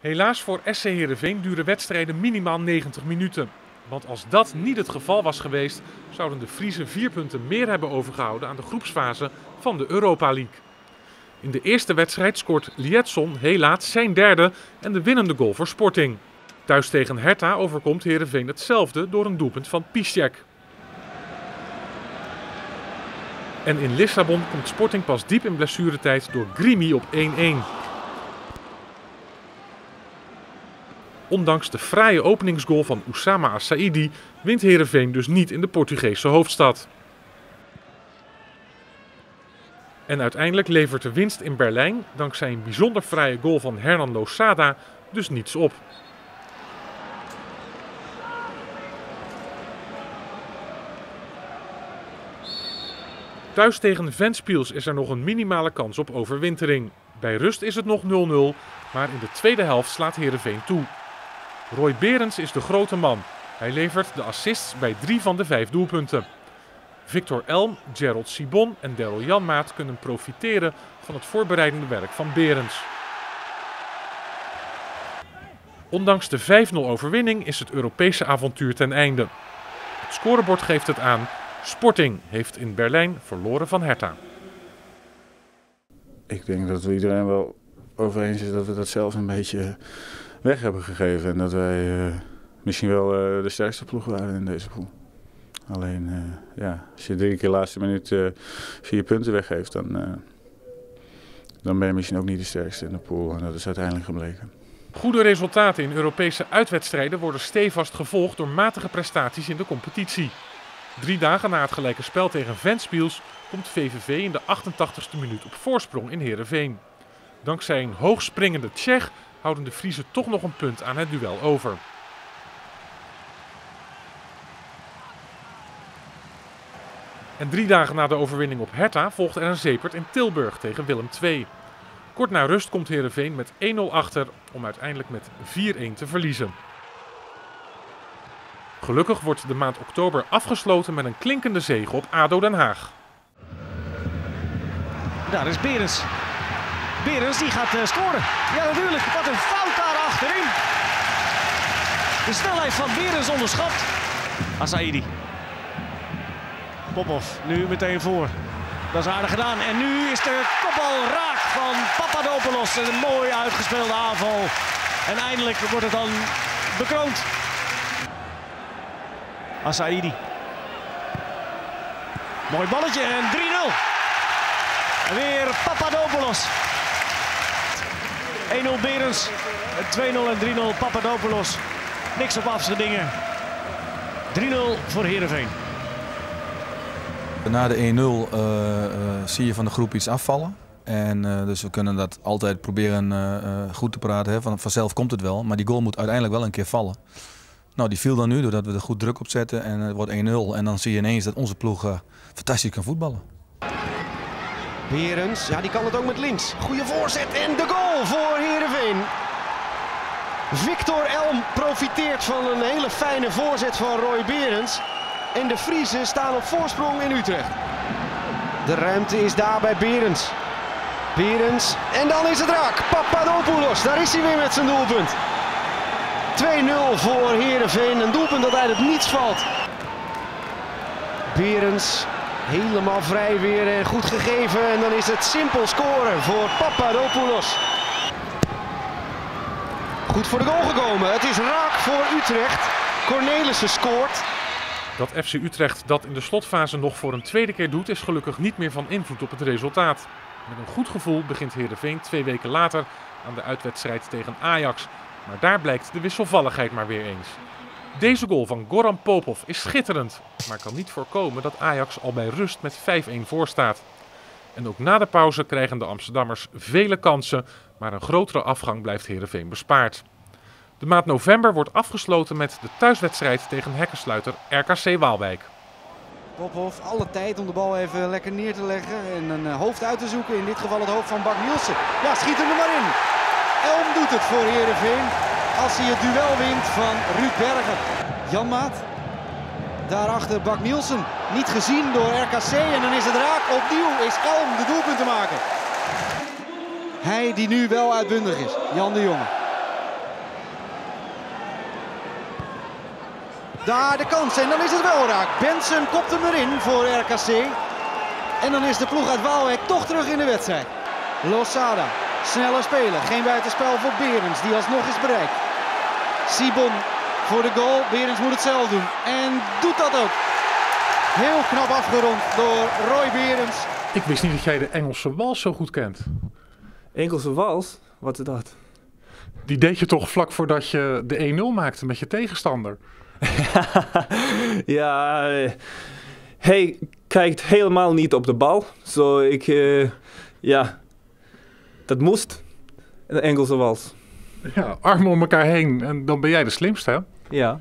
Helaas voor SC Heerenveen duren wedstrijden minimaal 90 minuten. Want als dat niet het geval was geweest, zouden de Friesen vier punten meer hebben overgehouden aan de groepsfase van de Europa League. In de eerste wedstrijd scoort Lietson helaas zijn derde en de winnende goal voor Sporting. Thuis tegen Hertha overkomt Heerenveen hetzelfde door een doelpunt van Piszczek. En in Lissabon komt Sporting pas diep in blessuretijd door Grimi op 1-1. Ondanks de fraaie openingsgoal van Oussama Assaidi wint Heerenveen dus niet in de Portugese hoofdstad. En uiteindelijk levert de winst in Berlijn, dankzij een bijzonder fraaie goal van Hernan Losada, dus niets op. Thuis tegen Ventspils is er nog een minimale kans op overwintering. Bij rust is het nog 0-0, maar in de tweede helft slaat Heerenveen toe. Roy Berends is de grote man. Hij levert de assists bij drie van de vijf doelpunten. Victor Elm, Gerald Sibon en Daryl Janmaat kunnen profiteren van het voorbereidende werk van Berends. Ondanks de 5-0 overwinning is het Europese avontuur ten einde. Het scorebord geeft het aan. Sporting heeft in Berlijn verloren van Hertha. Ik denk dat we iedereen wel over eens is dat we dat zelf een beetje weg hebben gegeven. En dat wij uh, misschien wel uh, de sterkste ploeg waren in deze pool. Alleen, uh, ja, als je drie keer laatste minuut vier punten weggeeft, dan, dan ben je misschien ook niet de sterkste in de pool. En dat is uiteindelijk gebleken. Goede resultaten in Europese uitwedstrijden worden stevast gevolgd door matige prestaties in de competitie. Drie dagen na het gelijke spel tegen Ventspils komt VVV in de 88ste minuut op voorsprong in Heerenveen. Dankzij een hoogspringende Tsjech houden de Friese toch nog een punt aan het duel over. En drie dagen na de overwinning op Hertha volgt er een zepert in Tilburg tegen Willem II. Kort na rust komt Heerenveen met 1-0 achter om uiteindelijk met 4-1 te verliezen. Gelukkig wordt de maand oktober afgesloten met een klinkende zege op ADO Den Haag. Daar is Berens. Berens die gaat uh, scoren. Ja natuurlijk, wat een fout daar achterin. De snelheid van Berens onderschat. Asaidi. Popov nu meteen voor. Dat is aardig gedaan. En nu is de kopbal raak van Papadopoulos. Een mooi uitgespeelde aanval. En eindelijk wordt het dan bekroond. Asaidi. Mooi balletje en 3-0. Weer Papadopoulos. 1-0 Berens, 2-0 en 3-0 Papadopoulos. Niks op afschedingen. 3-0 voor Heerenveen. Na de 1-0 uh, uh, zie je van de groep iets afvallen. En uh, dus we kunnen dat altijd proberen goed te praten. Hè. Van, vanzelf komt het wel, maar die goal moet uiteindelijk wel een keer vallen. Nou, die viel dan nu doordat we er goed druk op zetten en het wordt 1-0. En dan zie je ineens dat onze ploeg fantastisch kan voetballen. Berens, ja die kan het ook met links. Goede voorzet en de goal voor Heerenveen. Victor Elm profiteert van een hele fijne voorzet van Roy Berens. En de Friesen staan op voorsprong in Utrecht. De ruimte is daar bij Berens. Berens en dan is het raak. Papadopoulos, daar is hij weer met zijn doelpunt. 2-0 voor Heerenveen. Een doelpunt dat uit het niets valt. Berens Helemaal vrij weer en goed gegeven. En dan is het simpel scoren voor Papadopoulos. Goed voor de goal gekomen. Het is raak voor Utrecht. Cornelissen scoort. Dat FC Utrecht dat in de slotfase nog voor een tweede keer doet, is gelukkig niet meer van invloed op het resultaat. Met een goed gevoel begint Heerenveen twee weken later aan de uitwedstrijd tegen Ajax. Maar daar blijkt de wisselvalligheid maar weer eens. Deze goal van Goran Popov is schitterend, maar kan niet voorkomen dat Ajax al bij rust met 5-1 voorstaat. En ook na de pauze krijgen de Amsterdammers vele kansen, maar een grotere afgang blijft Heerenveen bespaard. De maand november wordt afgesloten met de thuiswedstrijd tegen hekkensluiter RKC Waalwijk. Popov, alle tijd om de bal even lekker neer te leggen en een hoofd uit te zoeken. In dit geval het hoofd van Bak Nielsen. Ja, schiet hem er maar in. Elm doet het voor Heerenveen als hij het duel wint van Ruud Bergen. Jan Maat, daarachter Bak Nielsen. Niet gezien door RKC en dan is het raak. Opnieuw is Kalm de doelpunt te maken. Hij die nu wel uitbundig is, Jan de Jonge. Daar de kans en dan is het wel raak. Benson kopt hem erin voor RKC. En dan is de ploeg uit Waalwijk toch terug in de wedstrijd. Losada, sneller spelen, geen buitenspel voor Berens die alsnog is bereikt. Sibon voor de goal. Berens moet het zelf doen. En doet dat ook. Heel knap afgerond door Roy Berens. Ik wist niet dat jij de Engelse wals zo goed kent. Engelse wals? Wat is dat? Die deed je toch vlak voordat je de 1-0 maakte met je tegenstander. ja, eh, hij kijkt helemaal niet op de bal. Zo ik, uh, ja, dat moest. De Engelse wals. Ja, armen om elkaar heen en dan ben jij de slimste, hè? Ja.